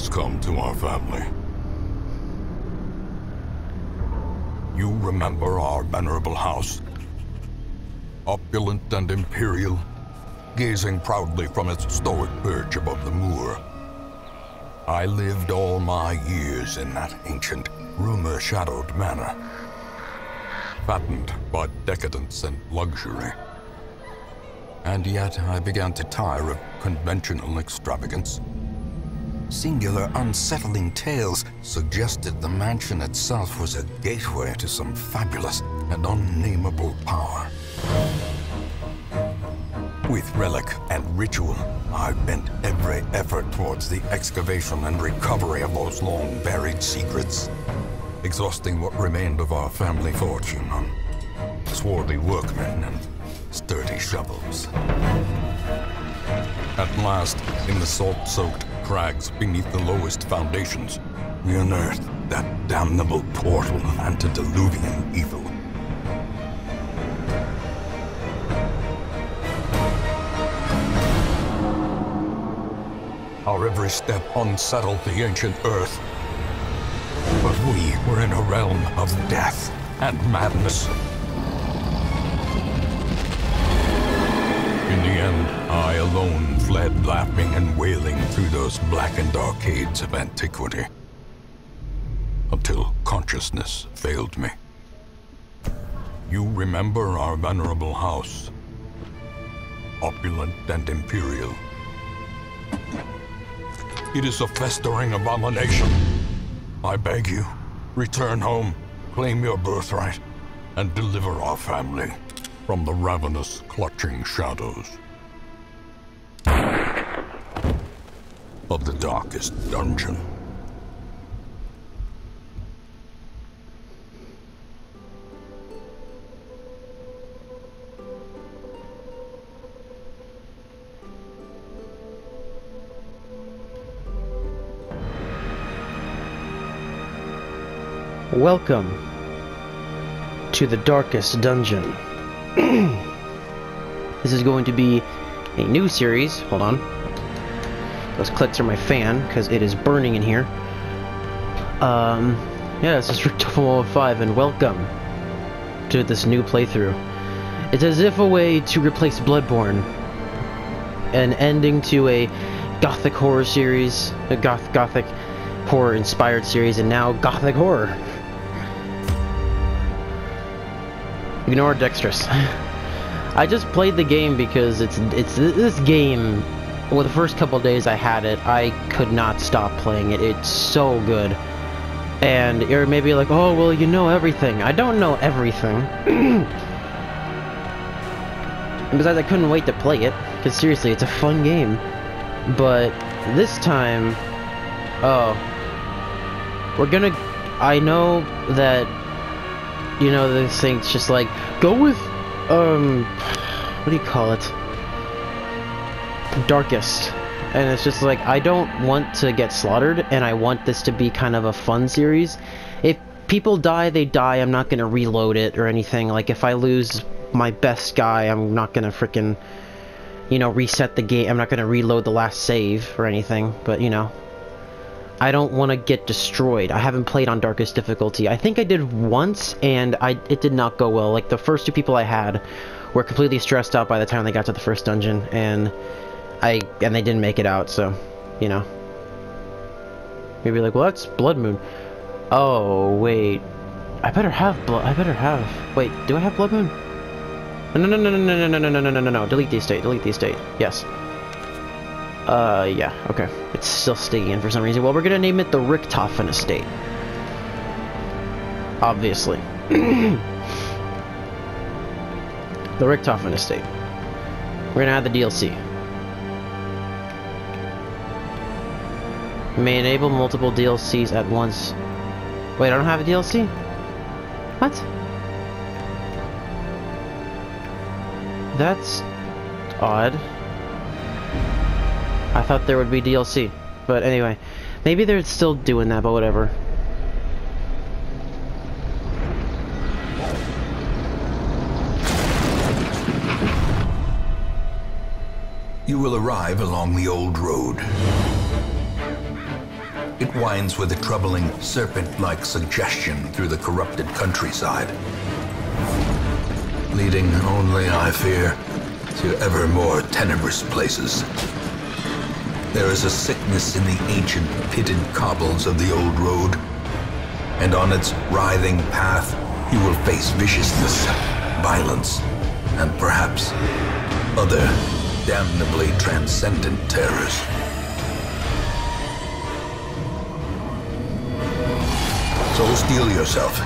has come to our family. You remember our venerable house? Opulent and imperial, gazing proudly from its stoic perch above the moor. I lived all my years in that ancient, rumor-shadowed manor, fattened by decadence and luxury. And yet I began to tire of conventional extravagance. Singular, unsettling tales suggested the mansion itself was a gateway to some fabulous and unnameable power. With relic and ritual, I've bent every effort towards the excavation and recovery of those long-buried secrets, exhausting what remained of our family fortune on swarthy workmen and sturdy shovels. At last, in the salt-soaked crags beneath the lowest foundations, we unearthed that damnable portal of antediluvian evil. Our every step unsettled the ancient earth. But we were in a realm of death and madness. End, I alone fled laughing and wailing through those blackened arcades of antiquity. Until consciousness failed me. You remember our venerable house. Opulent and imperial. It is a festering abomination. I beg you, return home, claim your birthright, and deliver our family from the ravenous, clutching shadows of the darkest dungeon. Welcome to the darkest dungeon. this is going to be a new series. Hold on. Those clicks are my fan because it is burning in here. Um, yeah, this is Rick 105 and welcome to this new playthrough. It's as if a way to replace Bloodborne. An ending to a gothic horror series, a goth gothic horror inspired series, and now gothic horror. Ignore Dexterous. I just played the game because it's it's this game. Well, the first couple days I had it, I could not stop playing it. It's so good. And you're maybe like, oh well, you know everything. I don't know everything. and besides, I couldn't wait to play it because seriously, it's a fun game. But this time, oh, we're gonna. I know that you know, this thing's just like, go with, um, what do you call it? Darkest. And it's just like, I don't want to get slaughtered, and I want this to be kind of a fun series. If people die, they die. I'm not going to reload it or anything. Like, if I lose my best guy, I'm not going to freaking, you know, reset the game. I'm not going to reload the last save or anything. But, you know, I don't want to get destroyed. I haven't played on Darkest difficulty. I think I did once, and I it did not go well. Like, the first two people I had were completely stressed out by the time they got to the first dungeon, and I and they didn't make it out, so, you know. Maybe like, well, that's Blood Moon. Oh, wait. I better have blood. I better have. Wait, do I have Blood Moon? No, no, no, no, no, no, no, no, no, no, no, no. Delete the estate. Delete the estate. Yes. Uh, yeah, okay. It's still sticking for some reason. Well, we're gonna name it the Richtofen Estate. Obviously. the Richtofen Estate. We're gonna add the DLC. May enable multiple DLCs at once. Wait, I don't have a DLC? What? That's odd. I thought there would be DLC. But anyway, maybe they're still doing that, but whatever. You will arrive along the old road. It winds with a troubling, serpent-like suggestion through the corrupted countryside. Leading only, I fear, to ever more tenebrous places. There is a sickness in the ancient pitted cobbles of the old road, and on its writhing path you will face viciousness, violence, and perhaps other damnably transcendent terrors. So steel yourself,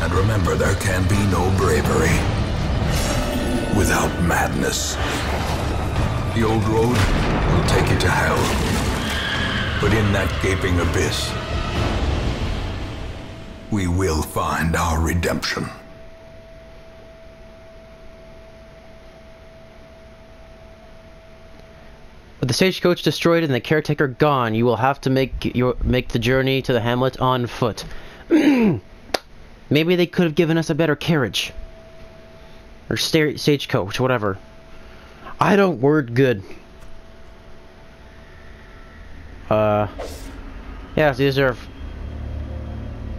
and remember there can be no bravery without madness. The old road will take you to hell, but in that gaping abyss, we will find our redemption. With the stagecoach destroyed and the caretaker gone, you will have to make your make the journey to the hamlet on foot. Maybe they could have given us a better carriage. Or sta stagecoach, whatever. I don't word good. Uh, yeah, these are...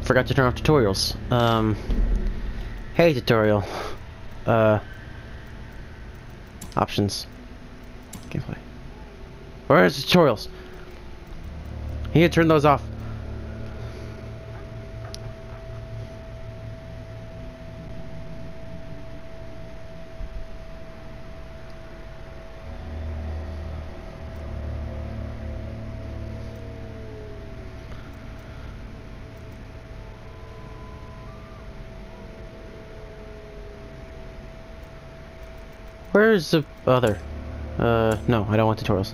Forgot to turn off tutorials. Um, hey tutorial. Uh, options. Gameplay. Where's the tutorials? You need to turn those off. Where's the other? Uh, no, I don't want tutorials.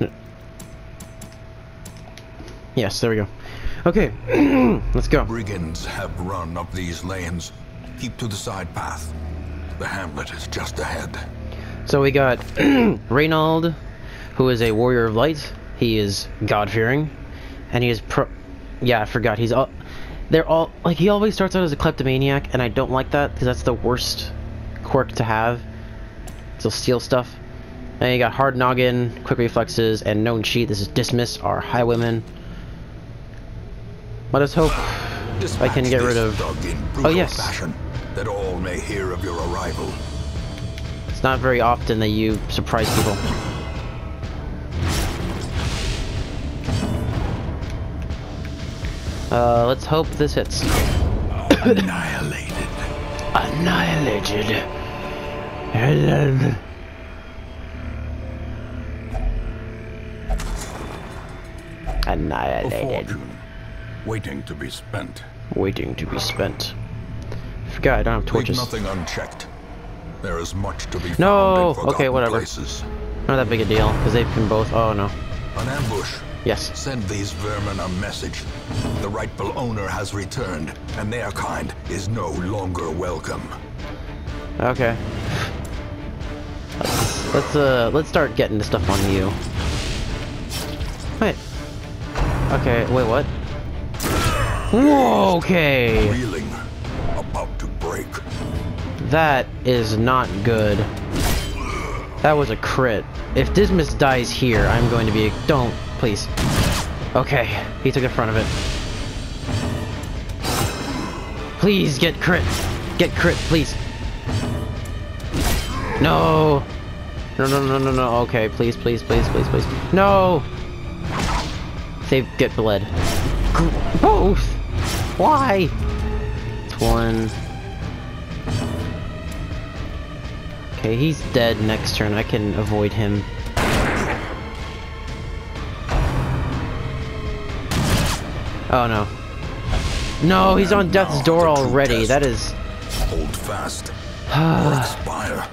No. Yes, there we go. Okay, let's go. Brigands have run up these lanes. Keep to the side path. The hamlet is just ahead. So we got Reynauld, who is a warrior of light. He is God-fearing, and he is pro. Yeah, I forgot. He's all. They're all like he always starts out as a kleptomaniac, and I don't like that because that's the worst quirk to have. So steal stuff. And you got hard noggin, quick reflexes, and known cheat. This is Dismas our highwaymen. Let us hope I can get rid of. Oh yes. Fashion, that all may hear of your arrival. It's not very often that you surprise people. Uh, let's hope this hits. Annihilated. Annihilated. Annihilated. waiting to be spent. Waiting to be spent. Forgot I don't have Leave torches. nothing unchecked. There is much to be found No, in okay, whatever. places. Not that big a deal, because they can both. Oh no. An ambush. Yes. Send these vermin a message. The rightful owner has returned, and their kind is no longer welcome. Okay. Let's, uh let's start getting the stuff on you. Wait. Okay. Wait. What? Whoa. Okay. Reeling, about to break. That is not good. That was a crit. If Dismas dies here, I'm going to be... Don't, please. Okay, he took the front of it. Please, get crit. Get crit, please. No. No, no, no, no, no. Okay, please, please, please, please, please. No! Save, get bled. Both! Why? It's one. Okay, he's dead next turn. I can avoid him. Oh no. No, he's on death's door already. That is... Hold fast. or expire.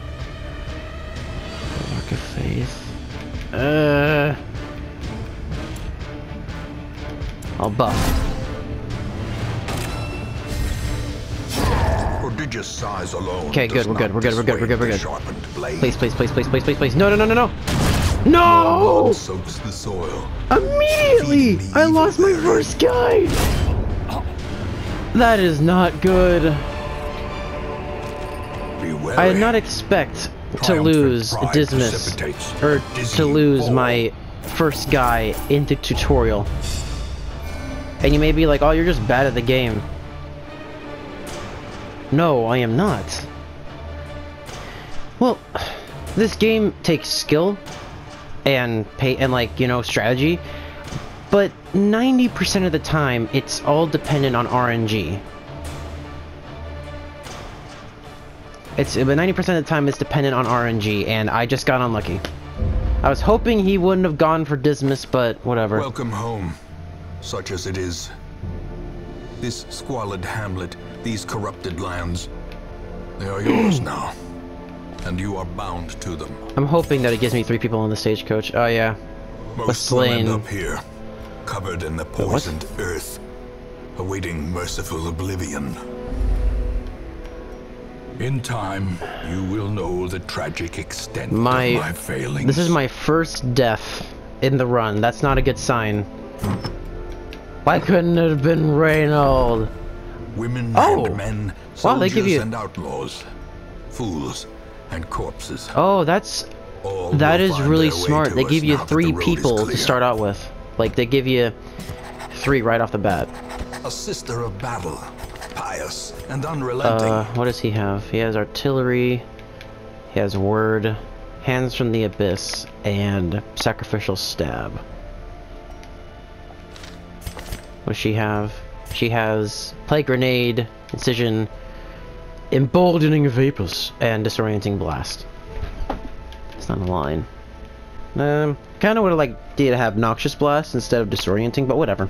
Uh... I'll buff. Prodigious size alone. Okay, good, we're good, we're good, we're good, we're good, we're good. the sharpened blade. Please, please, please, please, please, please, please. No, no, no, no, no! No! soaks the soil. Immediately! I lost my first guy! That is not good. I did not expect to lose Dismas, or to lose fall. my first guy in the tutorial. And you may be like, oh, you're just bad at the game. No, I am not. Well, this game takes skill and pay and like, you know, strategy, but 90% of the time it's all dependent on RNG. It's but 90% of the time it's dependent on RNG and I just got unlucky. I was hoping he wouldn't have gone for Dismas, but whatever. Welcome home, such as it is. This squalid hamlet, these corrupted lands, they are yours now. And you are bound to them. I'm hoping that it gives me three people on the stagecoach. Oh yeah. Most end up here, covered in the poisoned what? earth, awaiting merciful oblivion. In time, you will know the tragic extent my, of my failings. This is my first death in the run. That's not a good sign. Why couldn't it have been Reynauld? Women oh. and men, soldiers wow, they give you... and outlaws, fools and corpses. Oh, that's All that is really smart. They give you three the road is people to start out with. Like they give you three right off the bat. A sister of battle, pious and unrelenting. Uh, what does he have? He has artillery. He has word, hands from the abyss, and sacrificial stab. What does she have? She has plague grenade, incision, emboldening vapors, and disorienting blast. It's not a line. Um, kind of would have liked to have noxious blast instead of disorienting, but whatever.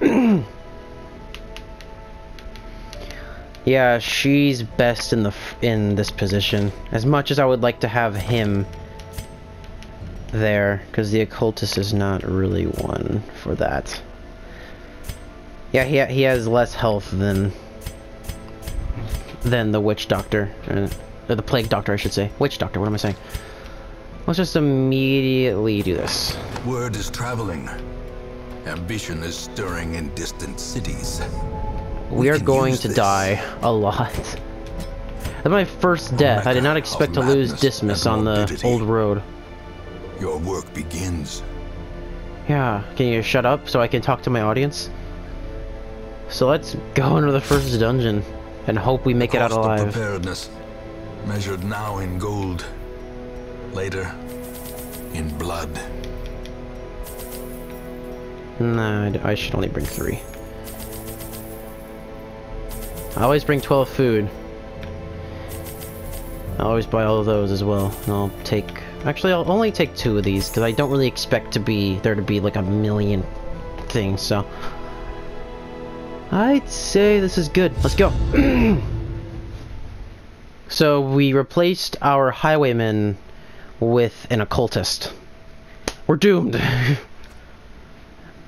Yeah, she's best in the in this position. As much as I would like to have him there, because the occultist is not really one for that. Yeah, he ha he has less health than than the witch doctor, or the plague doctor, I should say. Witch doctor. What am I saying? Let's just immediately do this. Word is traveling. Ambition is stirring in distant cities. We, are going to this. die a lot. That's my first death. I did not expect to lose Dismas on the old road. Your work begins. Yeah, can you shut up so I can talk to my audience? So let's go into the first dungeon and hope we make it out of alive. preparedness, measured now in gold, later in blood. Nah, I should only bring three. I always bring 12 food. I always buy all of those as well. And I'll take... Actually, I'll only take two of these, because I don't really expect to be... there to be like a million things, so... I'd say this is good. Let's go! so, we replaced our highwayman with an occultist. We're doomed!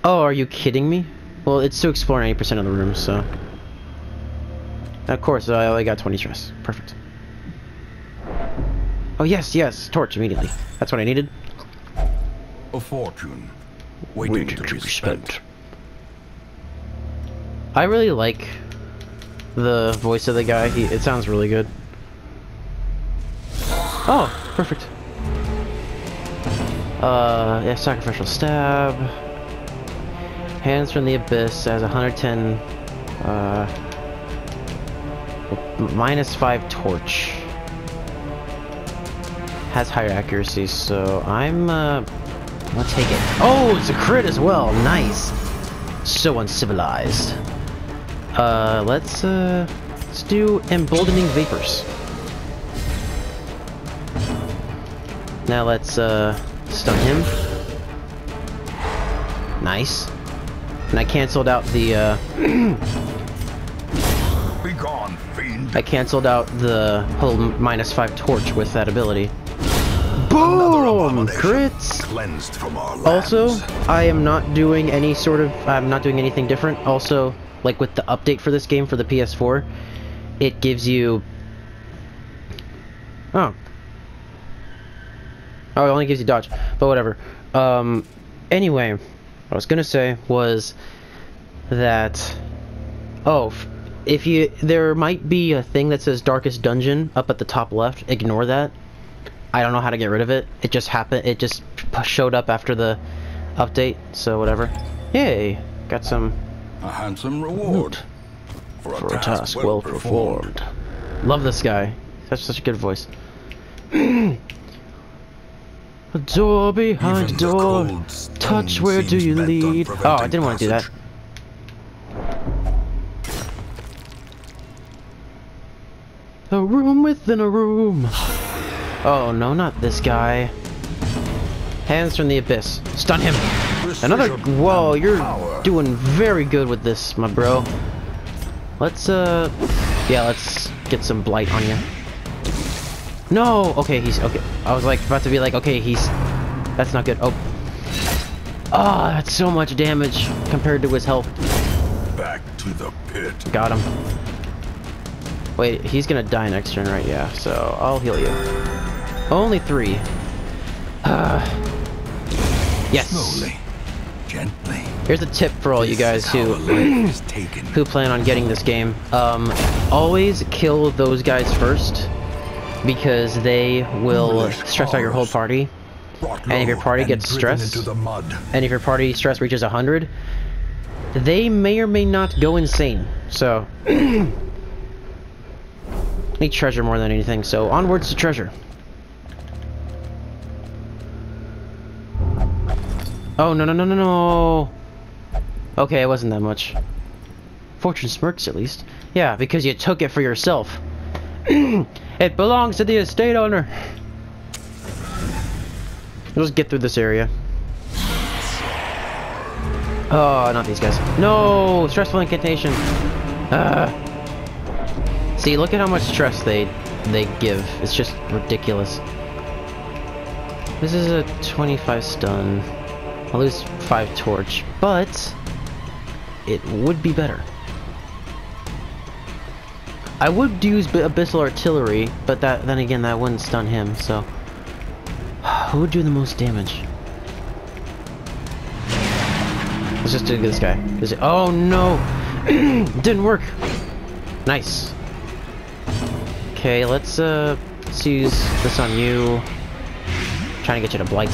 Oh, are you kidding me? Well, it's to explore 90% of the rooms, so... Of course, I only got 20 stress. Perfect. Oh, yes, yes! Torch, immediately. That's what I needed. A fortune, waiting, to, be spent. I really like the voice of the guy. He, it sounds really good. Oh, perfect. Uh, yeah, sacrificial stab. Hands from the Abyss has 110, uh, minus 5 torch. Has higher accuracy, so I'm, uh, I'll take it. Oh, it's a crit as well, nice! So uncivilized. Uh, let's, uh, let's do Emboldening Vapors. Now let's, uh, stun him. Nice. And I canceled out the, uh. I canceled out the whole minus 5 torch with that ability. Boom! Crits! Cleansed from our Also. I am not doing any sort of, I'm not doing anything different. Also, like with the update for this game for the PS4, it gives you, oh. Oh, it only gives you dodge, but whatever. Um, anyway, what I was gonna say was that, oh, f- if you, there might be a thing that says Darkest Dungeon up at the top left, ignore that. I don't know how to get rid of it. It just happened. It just showed up after the update. So whatever. Yay! got some A handsome reward for a, for a task well performed. Love this guy. Such such a good voice. a door behind Even a door. Touch where do you lead? Oh, I didn't want to do that. A room within a room. Oh no, not this guy. Hands from the abyss. Stun him. Another. Whoa, you're doing very good with this, my bro. Let's uh, yeah, let's get some blight on you. No. Okay, he's okay. I was like about to be like, okay, he's. That's not good. Oh. Ah, that's so much damage compared to his health. Back to the pit. Got him. Wait, he's gonna die next turn, right? Yeah, so I'll heal you. Only three. Uh, yes. Slowly, gently. Here's a tip for all you guys who how a life is taken. who plan on getting this game. Um, always kill those guys first because they will stress out your whole party. And if your party gets stressed- into the mud. And if your party stress reaches 100, they may or may not go insane. So, need treasure more than anything. So, onwards to treasure. Oh, no, no, no, no, no. Okay, it wasn't that much. Fortune smirks, at least. Yeah, because you took it for yourself. it belongs to the estate owner. Let's get through this area. Oh, not these guys. No! Stressful incantation. Ah. See, look at how much stress they they give. It's just ridiculous. This is a 25 stun. I'll lose 5 torch, but it would be better. I would use Abyssal Artillery, but that then again, that wouldn't stun him, so... Who would do the most damage? Let's just do this guy. Is it? Oh no! Didn't work! Nice. Okay, let's uh let's use this on you. trying to get you to blight.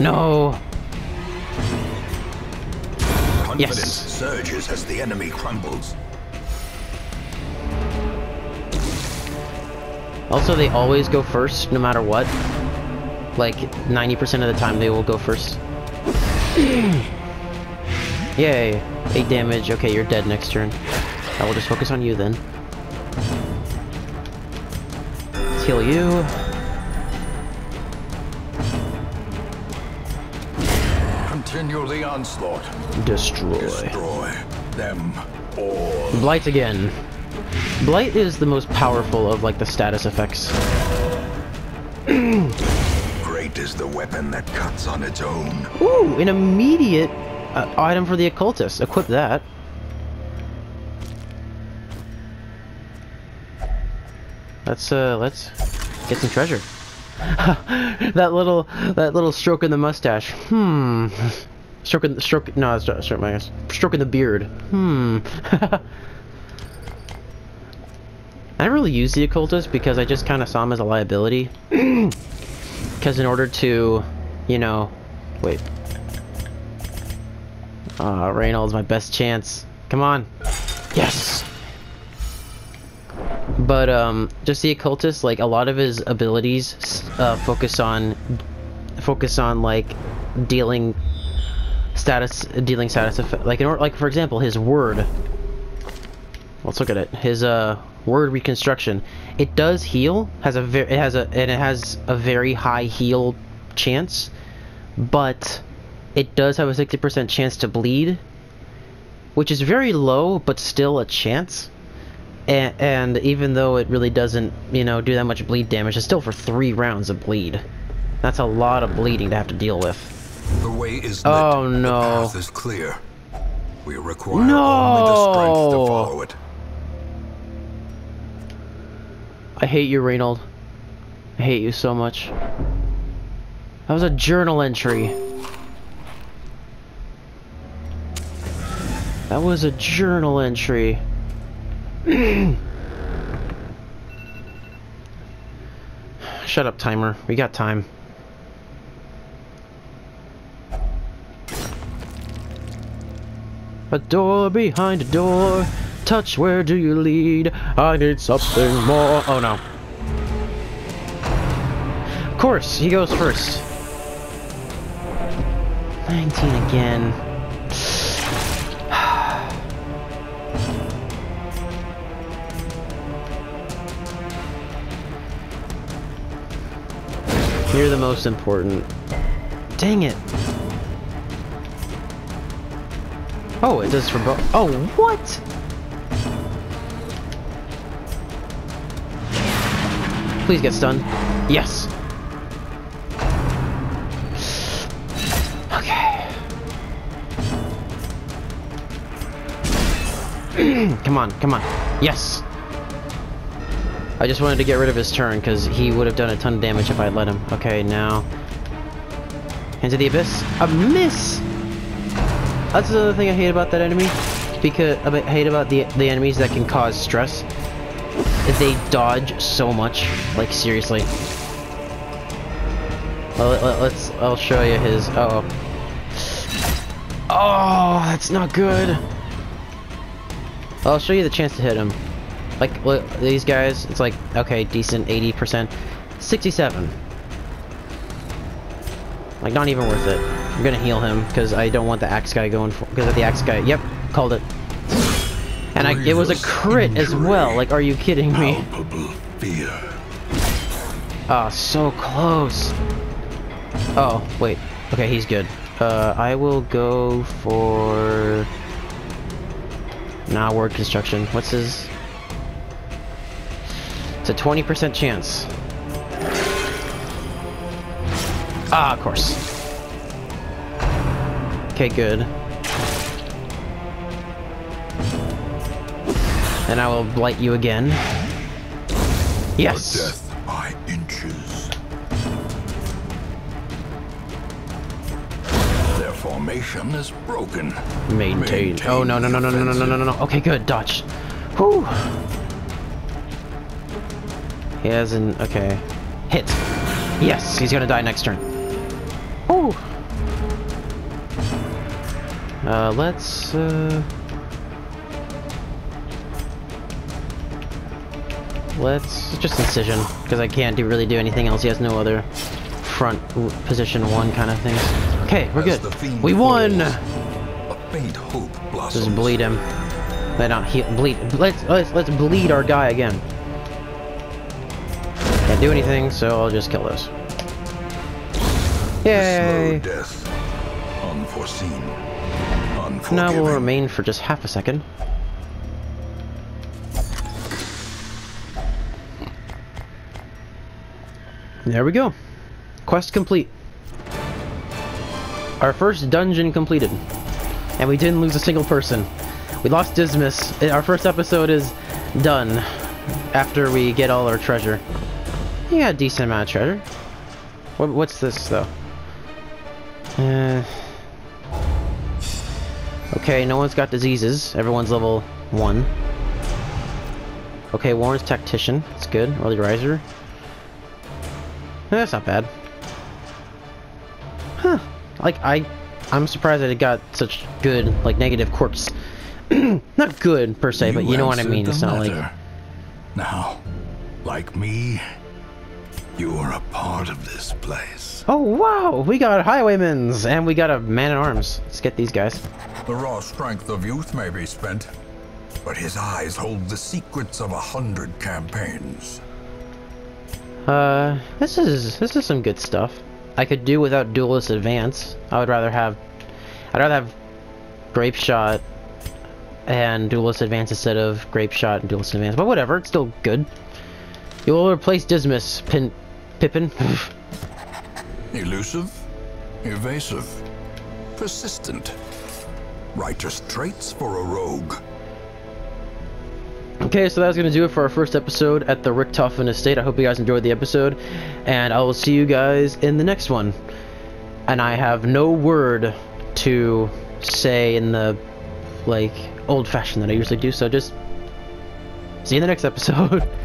No! Confidence Yes. surges as the enemy crumbles. Also, they always go first, no matter what. Like, 90% of the time they will go first. Yay! 8 damage. Okay, you're dead next turn. I will just focus on you then. Let's heal you. Continue the onslaught. Destroy. Destroy them all. Blight again. Blight is the most powerful of, like, the status effects. Great is the weapon that cuts on its own. Ooh, an immediate uh, item for the occultist. Equip that. Let's uh, let's get some treasure. that little that little stroke in the mustache. Hmm. Stroking the stroke no, it's not stroke my ass. Stroking the beard. Hmm. I don't really use the occultist because I just kind of saw him as a liability. Because in order to, you know, wait. Uh, Reynauld's, my best chance. Come on. Yes. But um, just the occultist, like a lot of his abilities uh, focus on focus on like dealing status, dealing status effect. Like in order, like for example, his word. Let's look at it. His uh word reconstruction. It does heal. Has a very it has a and it has a very high heal chance, but it does have a 60% chance to bleed, which is very low, but still a chance. And, and even though it really doesn't, you know, do that much bleed damage, it's still for three rounds of bleed. That's a lot of bleeding to have to deal with. The way is lit. Oh, no. The path is clear. We require No. only the strength to follow it. I hate you, Reynauld. I hate you so much. That was a journal entry. That was a journal entry. Shut up, timer. We got time. A door behind a door. Touch, where do you lead? I need something more. Oh no. Of course, he goes first. 19 again. You're the most important. Dang it. Oh, it does for both. Oh, what? Please get stunned. Yes. Okay. come on, come on. Yes. I just wanted to get rid of his turn because he would have done a ton of damage if I'd let him. Okay, now. Into the abyss. A miss! That's the other thing I hate about that enemy. Because I hate about the the enemies that can cause stress. They dodge so much. Like seriously. Well, let, us I'll show you his. Uh oh. Oh, that's not good. I'll show you the chance to hit him. Like, look, these guys, it's like, okay, decent, 80%. 67. Like, not even worth it. I'm gonna heal him, because I don't want the axe guy going for- because of the axe guy. Yep, called it. And I, it was a crit as well, like, are you kidding me? fear. Ah, oh, so close. Oh, wait. Okay, he's good. Uh, I will go for... Nah, word construction. What's his... It's a 20% chance. Ah, of course. Okay, good. And I will blight you again. Yes. death by inches. Their formation is broken. Maintain. Maintain oh no no no no no no no no no no. Okay, good. Dodge. Whew. He hasn't... Okay. Hit. Yes, he's gonna die next turn. Ooh. Uh, let's, uh... Let's just incision, because I can't do really do anything else. He has no other front position one kind of things. Okay, we're good. We won. Just bleed him. Let not heal. Bleed. Let's let's let's bleed our guy again. Do anything, so I'll just kill this. Yay! death. Unforeseen. Now we'll remain for just half a second. There we go. Quest complete. Our first dungeon completed. And we didn't lose a single person. We lost Dismas. Our first episode is done after we get all our treasure. You got a decent amount of treasure. What, what's this, though? Uh, okay, no one's got diseases. Everyone's level 1. Okay, Warren's Tactician. That's good. Early Riser. That's not bad. Huh. Like, I... I'm surprised that it got such good, like, negative quirks. not good, per se, you but you know what I mean. It's not like... Now, like me, you are a part of this place. Oh, wow! We got highwaymans, and we got a man-at-arms. Let's get these guys. The raw strength of youth may be spent, but his eyes hold the secrets of a hundred campaigns. Uh, this is this is some good stuff. I could do without duelist advance. I would rather have, I'd rather have grape shot and duelist advance instead of grape shot and duelist advance. But whatever, it's still good. You will replace Dismas, Pin Pippin. Elusive, evasive, persistent. Righteous traits for a rogue. Okay, so that's going to do it for our first episode at the Richtofen Estate. I hope you guys enjoyed the episode, and I will see you guys in the next one. And I have no word to say in the, like, old-fashioned that I usually do, so just see you in the next episode.